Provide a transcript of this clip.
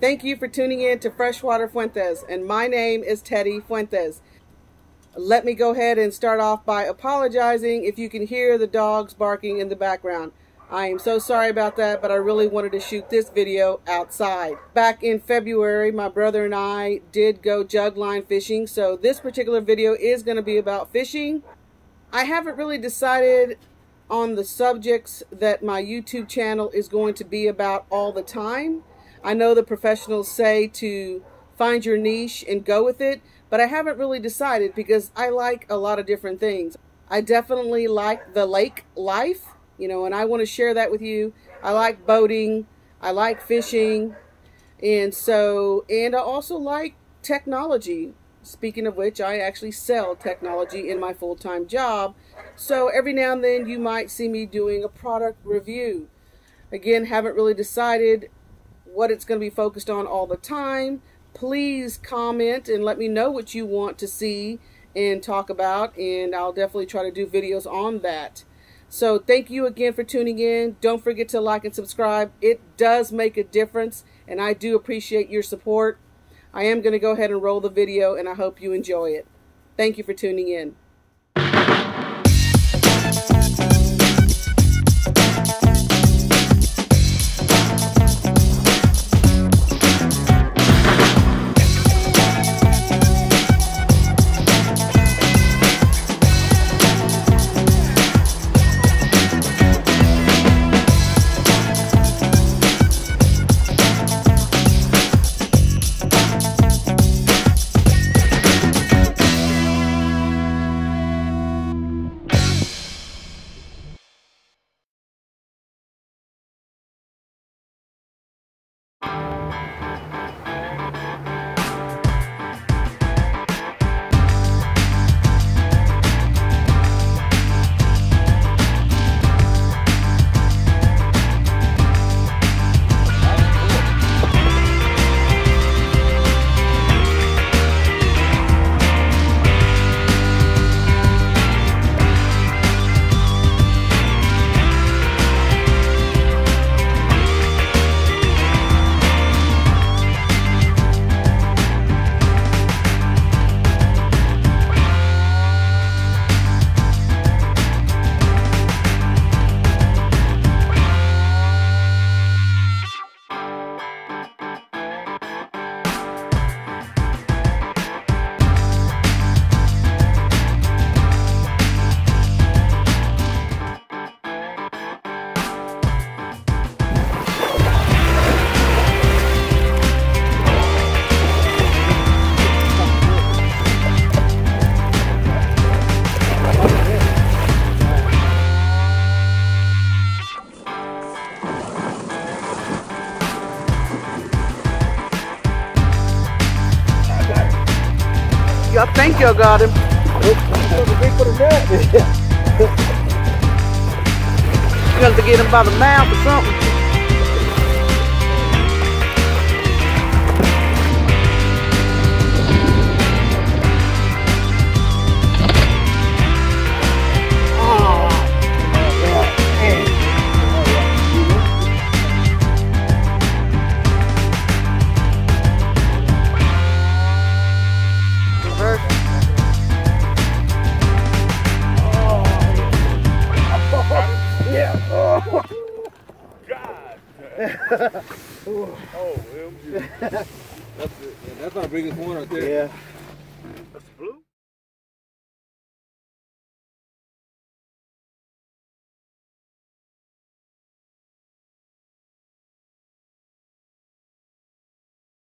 Thank you for tuning in to Freshwater Fuentes, and my name is Teddy Fuentes. Let me go ahead and start off by apologizing if you can hear the dogs barking in the background. I am so sorry about that, but I really wanted to shoot this video outside. Back in February, my brother and I did go jug line fishing, so this particular video is going to be about fishing. I haven't really decided on the subjects that my YouTube channel is going to be about all the time. I know the professionals say to find your niche and go with it, but I haven't really decided because I like a lot of different things. I definitely like the lake life, you know, and I want to share that with you. I like boating, I like fishing, and so, and I also like technology. Speaking of which, I actually sell technology in my full-time job. So every now and then you might see me doing a product review. Again, haven't really decided what it's going to be focused on all the time. Please comment and let me know what you want to see and talk about, and I'll definitely try to do videos on that. So thank you again for tuning in. Don't forget to like and subscribe. It does make a difference, and I do appreciate your support. I am going to go ahead and roll the video, and I hope you enjoy it. Thank you for tuning in. I think y'all got him. you got to get him by the mouth or something. Oh, that's, it. that's our biggest one right there. Yeah. That's blue?